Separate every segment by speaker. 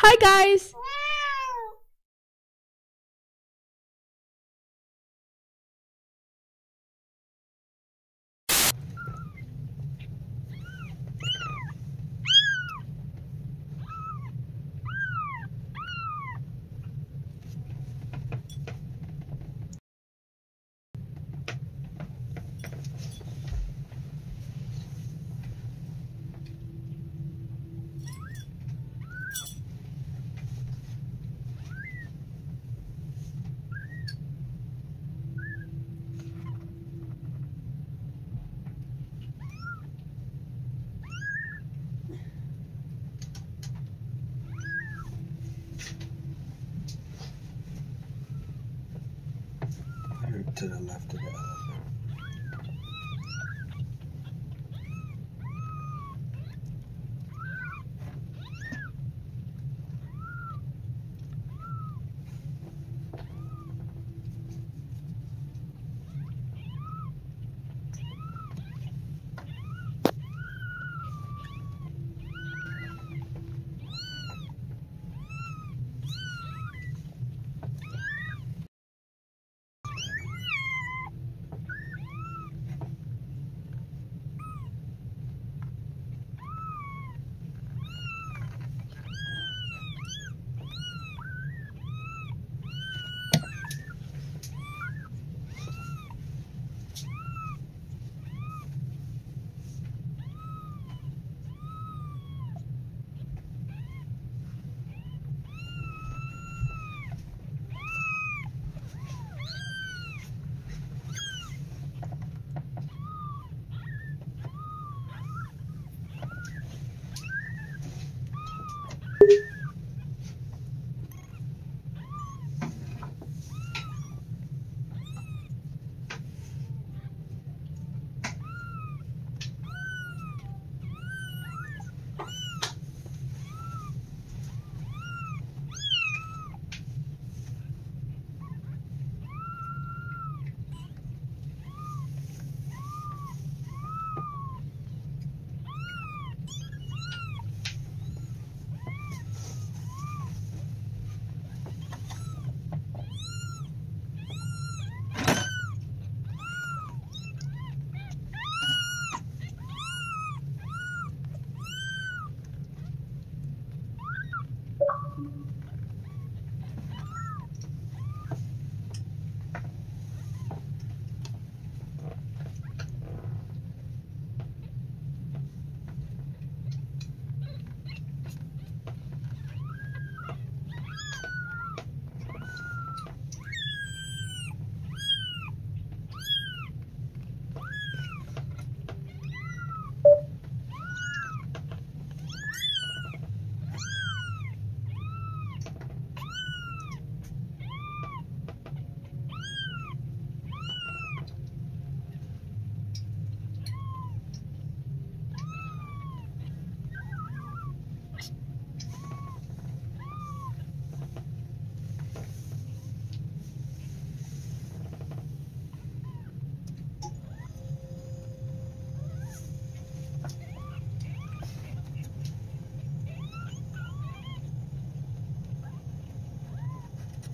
Speaker 1: Hi guys!
Speaker 2: To the left of the elephant.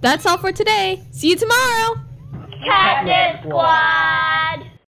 Speaker 1: That's all for today. See you tomorrow.
Speaker 3: Catnip Squad!